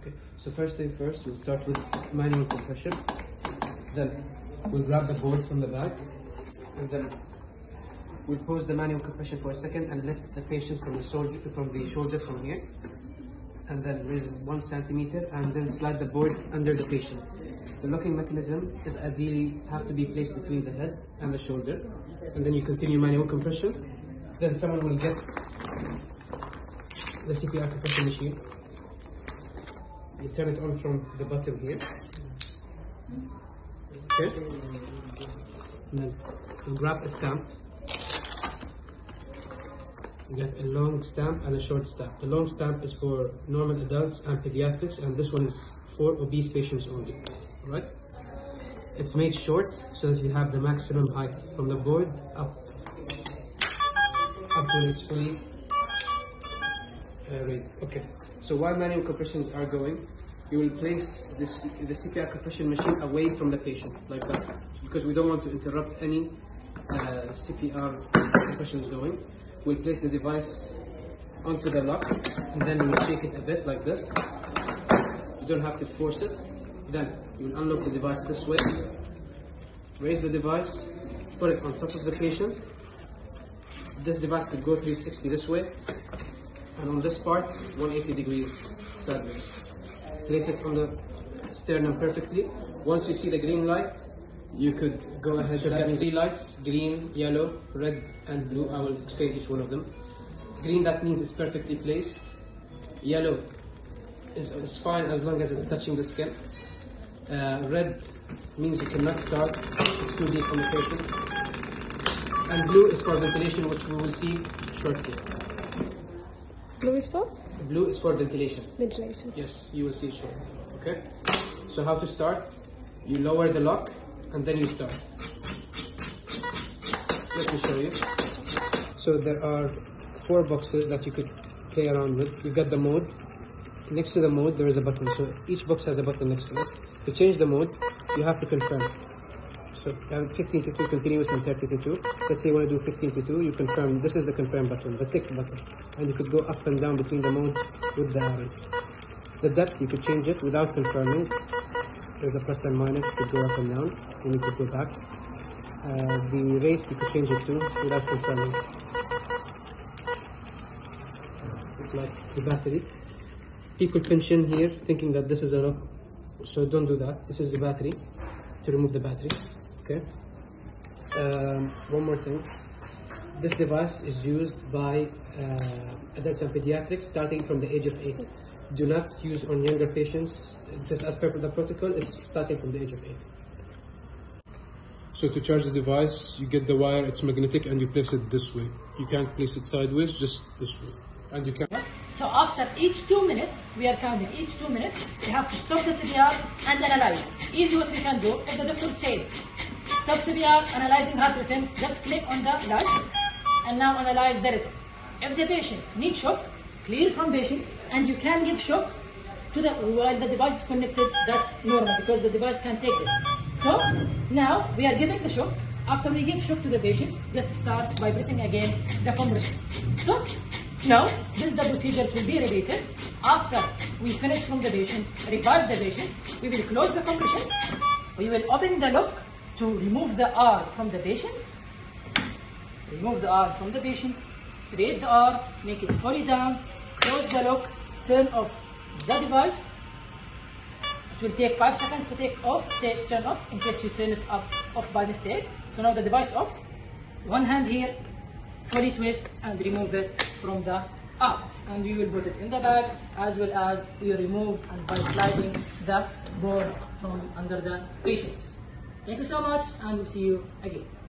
Okay, so first thing first, we'll start with manual compression. Then we'll grab the board from the back, and then we'll pause the manual compression for a second and lift the patient from the shoulder from the shoulder from here, and then raise one centimeter, and then slide the board under the patient. The locking mechanism is ideally have to be placed between the head and the shoulder, and then you continue manual compression. Then someone will get the CPR compression machine. You turn it on from the bottom here. Okay. And then you grab a stamp. You get a long stamp and a short stamp. The long stamp is for normal adults and pediatrics, and this one is for obese patients only. Right? It's made short so that you have the maximum height from the board up up when it's fully uh, raised. Okay. So while manual compressions are going, you will place this, the CPR compression machine away from the patient, like that, because we don't want to interrupt any uh, CPR compressions going. We'll place the device onto the lock, and then we'll shake it a bit like this. You don't have to force it. Then you will unlock the device this way, raise the device, put it on top of the patient. This device could go 360 this way, and on this part 180 degrees sideways. Place it on the sternum perfectly. Once you see the green light, you could go ahead. So that means three lights: green, yellow, red, and blue. I will explain each one of them. Green that means it's perfectly placed. Yellow is, is fine as long as it's touching the skin. Uh, red means you cannot start; it's too deep on the patient. And blue is for ventilation, which we will see shortly. Blue is for Blue is for ventilation. ventilation. Yes, you will see it shortly. Okay? So how to start? You lower the lock and then you start. Let me show you. So there are four boxes that you could play around with. You got the mode. Next to the mode there is a button. So each box has a button next to it. To change the mode, you have to confirm. So have 15 to 2 continuous and 30 to 2. Let's say you want to do 15 to 2, you confirm. This is the confirm button, the tick button. And you could go up and down between the modes with the arrows. The depth, you could change it without confirming. There's a plus and minus, you could go up and down, and you could go back. Uh, the rate, you could change it to without confirming. It's like the battery. People pinch in here thinking that this is a lock, so don't do that. This is the battery to remove the battery. Okay. Um, one more thing. This device is used by uh, adults and pediatrics starting from the age of 8. Do not use on younger patients, just as per the protocol, it's starting from the age of 8. So to charge the device, you get the wire, it's magnetic, and you place it this way. You can't place it sideways, just this way. And you can So after each two minutes, we are counting each two minutes, we have to stop the CPR and analyze. Easy what we can do. If the doctor said, stop CPR, analyzing heart rhythm, just click on the light and now analyze the rhythm. If the patients need shock, clear from patients and you can give shock to the while the device is connected, that's normal because the device can take this. So now we are giving the shock. After we give shock to the patients, just start by pressing again the compressions. So now this is the procedure to be repeated. After we finish from the patient, revive the patients, we will close the compressions. We will open the lock to remove the R from the patients. Remove the R from the patients, straight the R, make it fully down, close the lock, turn off the device. It will take 5 seconds to take off, take, turn off in case you turn it off, off by mistake. So now the device off. One hand here, fully twist and remove it from the R. And we will put it in the bag as well as we remove and by sliding the board from under the patients. Thank you so much and we'll see you again.